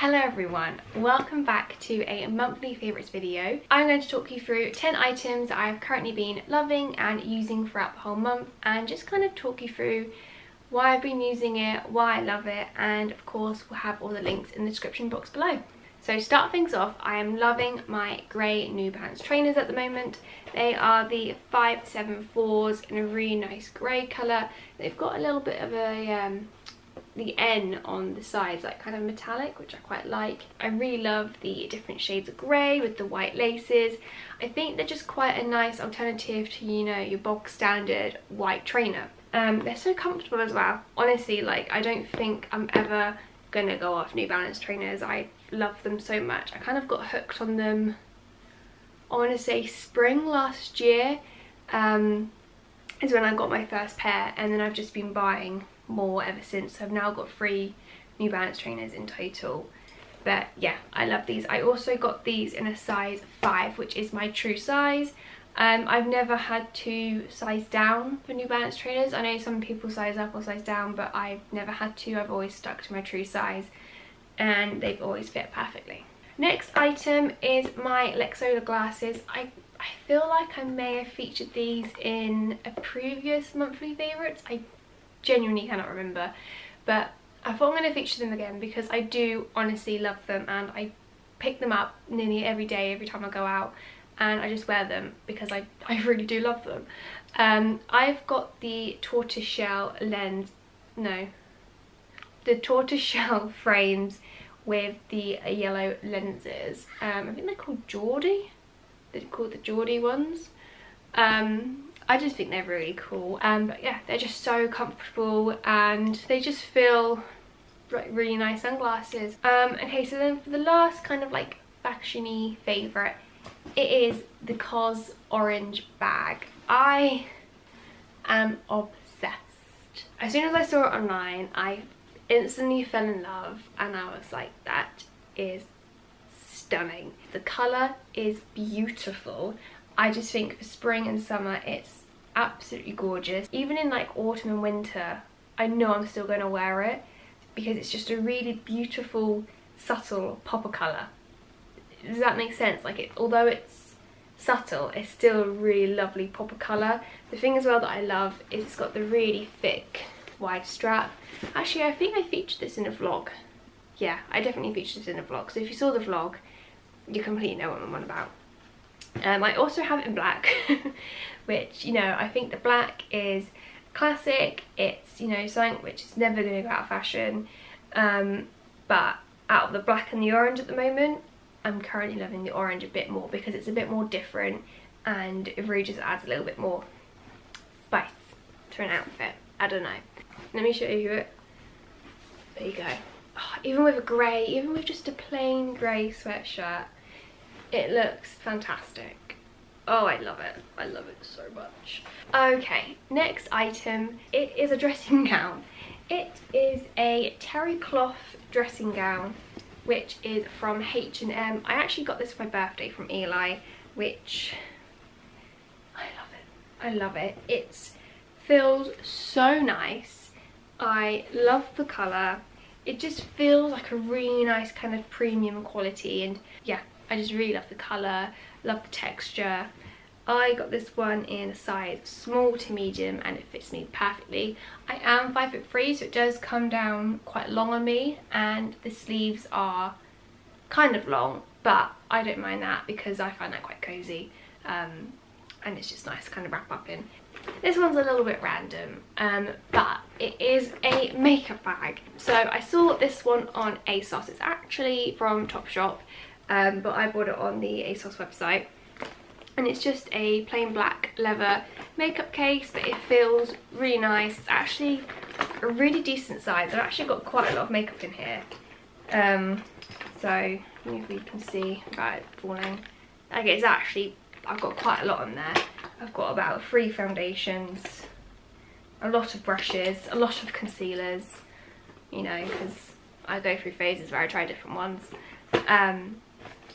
Hello everyone, welcome back to a monthly favourites video. I'm going to talk you through 10 items that I've currently been loving and using throughout the whole month and just kind of talk you through why I've been using it, why I love it and of course we'll have all the links in the description box below. So start things off, I am loving my grey New Balance trainers at the moment. They are the 574s in a really nice grey colour. They've got a little bit of a um, the N on the sides, like kind of metallic, which I quite like. I really love the different shades of grey with the white laces. I think they're just quite a nice alternative to, you know, your bog standard white trainer. Um, they're so comfortable as well. Honestly, like, I don't think I'm ever gonna go off New Balance trainers. I love them so much. I kind of got hooked on them, I want to say spring last year. Um, is when I got my first pair and then I've just been buying more ever since. I've now got three New Balance trainers in total. But yeah, I love these. I also got these in a size 5, which is my true size. Um, I've never had to size down for New Balance trainers. I know some people size up or size down, but I've never had to. I've always stuck to my true size and they've always fit perfectly. Next item is my Lexxola glasses. I, I feel like I may have featured these in a previous monthly favourites. I genuinely cannot remember. But I thought I'm going to feature them again because I do honestly love them and I pick them up nearly every day, every time I go out and I just wear them because I, I really do love them. Um, I've got the tortoiseshell lens, no, the tortoiseshell frames with the yellow lenses. Um, I think they're called Jordy. They're called the Jordy ones. Um, I just think they're really cool. Um, but yeah, they're just so comfortable and they just feel like really nice sunglasses. Um, okay, so then for the last kind of like fashiony favourite, it is the COS orange bag. I am obsessed. As soon as I saw it online, I instantly fell in love and I was like, that is stunning. The colour is beautiful. I just think for spring and summer it's absolutely gorgeous. Even in like autumn and winter, I know I'm still going to wear it because it's just a really beautiful, subtle pop of colour. Does that make sense? Like, it, although it's subtle, it's still a really lovely pop of colour. The thing as well that I love is it's got the really thick wide strap. Actually, I think I featured this in a vlog. Yeah, I definitely featured this in a vlog. So if you saw the vlog, you completely know what I'm on about. Um, I also have it in black, which, you know, I think the black is classic. It's, you know, something which is never going to go out of fashion. Um, but out of the black and the orange at the moment, I'm currently loving the orange a bit more because it's a bit more different and it really just adds a little bit more spice to an outfit. I don't know. Let me show you it. There you go. Oh, even with a grey, even with just a plain grey sweatshirt, it looks fantastic. Oh, I love it. I love it so much. Okay, next item. It is a dressing gown. It is a terry cloth dressing gown, which is from H&M. I actually got this for my birthday from Eli, which I love it. I love it. It feels so nice. I love the colour. It just feels like a really nice kind of premium quality and yeah, I just really love the colour, love the texture. I got this one in a size small to medium and it fits me perfectly. I am 5 foot 3 so it does come down quite long on me and the sleeves are kind of long but I don't mind that because I find that quite cosy um, and it's just nice to kind of wrap up in. This one's a little bit random, um, but it is a makeup bag. So I saw this one on ASOS. It's actually from Topshop um, but I bought it on the ASOS website. And it's just a plain black leather makeup case but it feels really nice. It's actually a really decent size. I've actually got quite a lot of makeup in here. Um, so if you can see it falling. Like it's actually i've got quite a lot on there. I've got about three foundations a lot of brushes a lot of concealers you know because i go through phases where i try different ones. Um,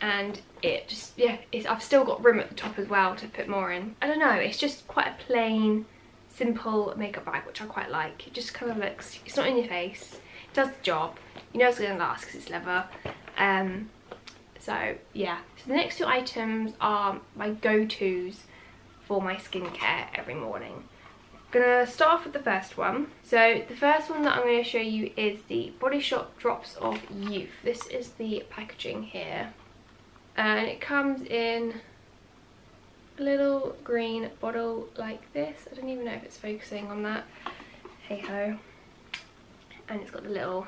and it just yeah I've still got room at the top as well to put more in I don't know it's just quite a plain simple makeup bag which I quite like it just kind of looks it's not in your face does the job. You know it's to last because it's leather. Um, so yeah, so the next two items are my go-tos for my skincare every morning. I'm gonna start off with the first one. So the first one that I'm going to show you is the Body Shop Drops of Youth. This is the packaging here. And it comes in a little green bottle like this. I don't even know if it's focusing on that. Hey ho. And it's got the little,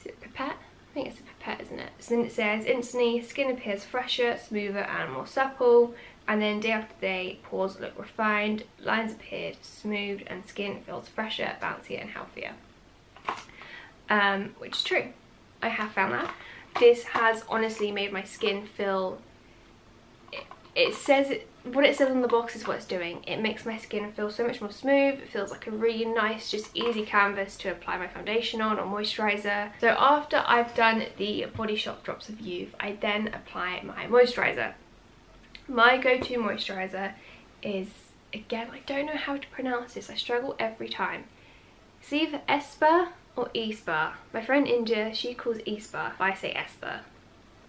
is it pipette? I think it's a pipette, isn't it? So then it says, instantly skin appears fresher, smoother and more supple. And then day after day, pores look refined, lines appear smooth and skin feels fresher, bouncier and healthier. Um, which is true. I have found that. This has honestly made my skin feel it says it, what it says on the box is what it's doing. It makes my skin feel so much more smooth. It feels like a really nice, just easy canvas to apply my foundation on or moisturiser. So after I've done the Body Shop Drops of Youth, I then apply my moisturiser. My go-to moisturiser is, again, I don't know how to pronounce this. I struggle every time. It's either ESPA or ESPA. My friend India, she calls ESPA, I say ESPA.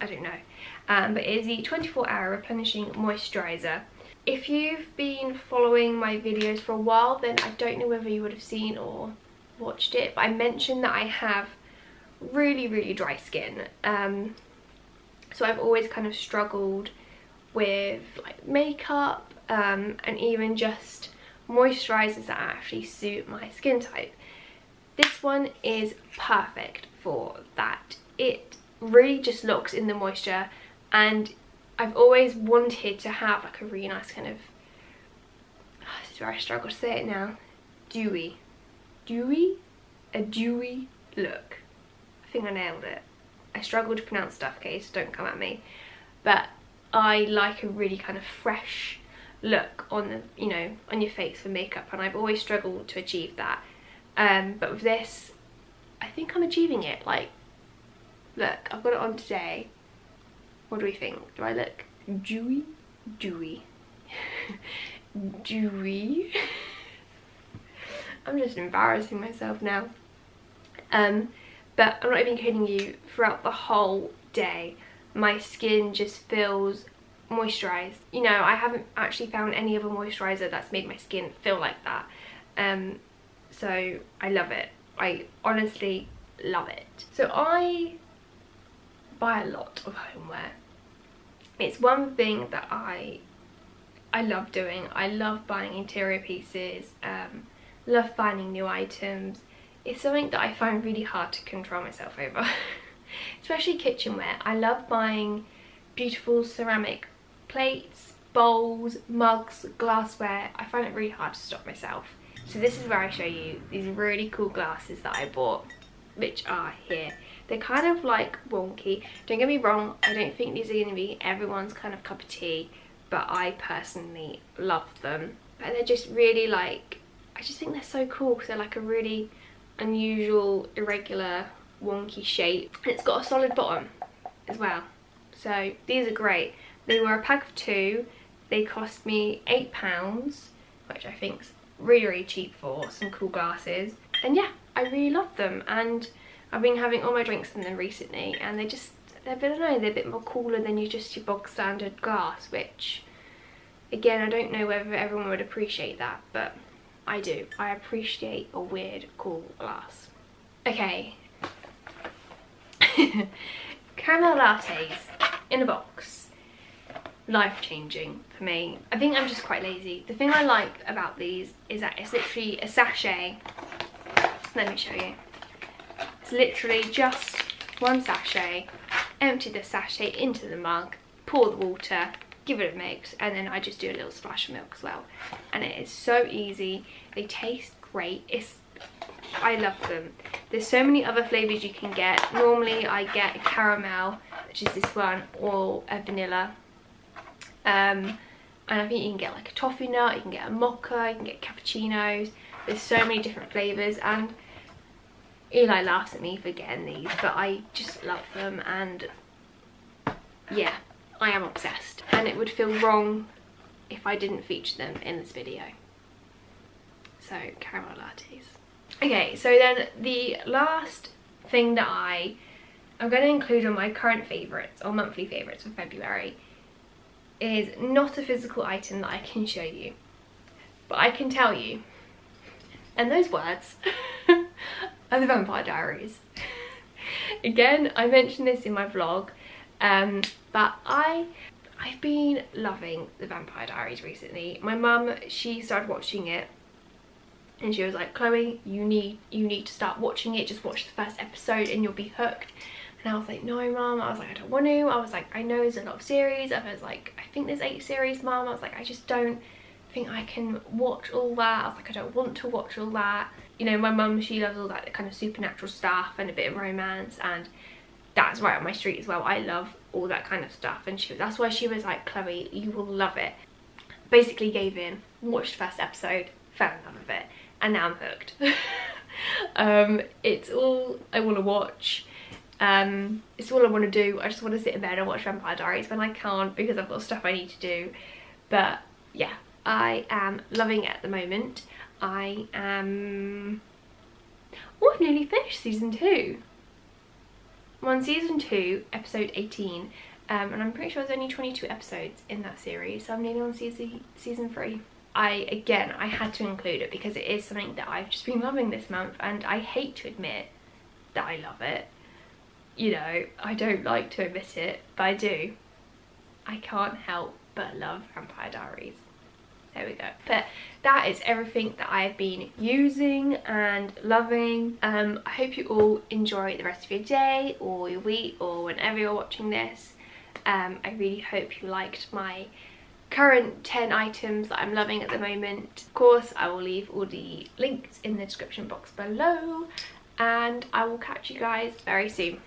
I don't know. Um, but it is the 24 hour replenishing moisturiser. If you've been following my videos for a while then I don't know whether you would have seen or watched it but I mentioned that I have really really dry skin um, so I've always kind of struggled with like makeup um, and even just moisturisers that actually suit my skin type. This one is perfect for that. It really just locks in the moisture and I've always wanted to have like a really nice kind of oh, this is where I struggle to say it now dewy. Dewy? A dewy look. I think I nailed it. I struggle to pronounce stuff okay so don't come at me. But I like a really kind of fresh look on the you know on your face for makeup and I've always struggled to achieve that um, but with this I think I'm achieving it like Look, I've got it on today. What do we think? Do I look dewy? Dewy. dewy. I'm just embarrassing myself now. Um, but I'm not even kidding you, throughout the whole day, my skin just feels moisturised. You know, I haven't actually found any other moisturiser that's made my skin feel like that. Um, so I love it. I honestly love it. So I buy a lot of homeware. It's one thing that I I love doing. I love buying interior pieces, um, love finding new items. It's something that I find really hard to control myself over. Especially kitchenware. I love buying beautiful ceramic plates, bowls, mugs, glassware. I find it really hard to stop myself. So this is where I show you these really cool glasses that I bought, which are here. They're kind of like wonky. Don't get me wrong, I don't think these are going to be everyone's kind of cup of tea, but I personally love them. But they're just really like, I just think they're so cool because they're like a really unusual, irregular, wonky shape. And it's got a solid bottom as well. So these are great. They were a pack of two. They cost me £8, which I think's really, really cheap for some cool glasses. And yeah, I really love them. And I've been having all my drinks in them recently and they just, they're, I don't know, they're a bit more cooler than you just your bog standard glass, which again, I don't know whether everyone would appreciate that, but I do. I appreciate a weird, cool glass. Okay. Caramel lattes in a box. Life-changing for me. I think I'm just quite lazy. The thing I like about these is that it's literally a sachet. Let me show you. It's literally just one sachet, empty the sachet into the mug, pour the water, give it a mix, and then I just do a little splash of milk as well. And it is so easy. They taste great. It's I love them. There's so many other flavours you can get. Normally I get caramel, which is this one, or a vanilla. Um, and I think you can get like a toffee nut, you can get a mocha, you can get cappuccinos. There's so many different flavours and Eli laughs at me for getting these, but I just love them and yeah, I am obsessed. And it would feel wrong if I didn't feature them in this video. So, caramel lattes. Okay, so then the last thing that I I'm going to include on my current favourites or monthly favourites for February is not a physical item that I can show you. But I can tell you, and those words are the Vampire Diaries. Again, I mentioned this in my vlog, um, but I I've been loving the Vampire Diaries recently. My mum, she started watching it and she was like, Chloe, you need you need to start watching it. Just watch the first episode and you'll be hooked. And I was like, no, mum. I was like, I don't want to. I was like, I know there's a lot of series. I was like, I think there's eight series, mum. I was like, I just don't think I can watch all that. I was like, I don't want to watch all that. You know, my mum, she loves all that kind of supernatural stuff and a bit of romance and that's right up my street as well. I love all that kind of stuff and she that's why she was like, Chloe, you will love it. Basically gave in, watched first episode, fell in love with it and now I'm hooked. um, it's all I want to watch. Um, it's all I want to do. I just want to sit in bed and watch Vampire Diaries when I can't because I've got stuff I need to do. But yeah, I am loving it at the moment. I am... Oh, I've nearly finished season two. I'm on season two, episode 18. Um, and I'm pretty sure there's only 22 episodes in that series. So I'm nearly on season, season three. I, again, I had to include it because it is something that I've just been loving this month. And I hate to admit that I love it you know, I don't like to admit it, but I do. I can't help but love Vampire Diaries. There we go. But that is everything that I've been using and loving. Um, I hope you all enjoy the rest of your day or your week or whenever you're watching this. Um, I really hope you liked my current 10 items that I'm loving at the moment. Of course, I will leave all the links in the description box below and I will catch you guys very soon.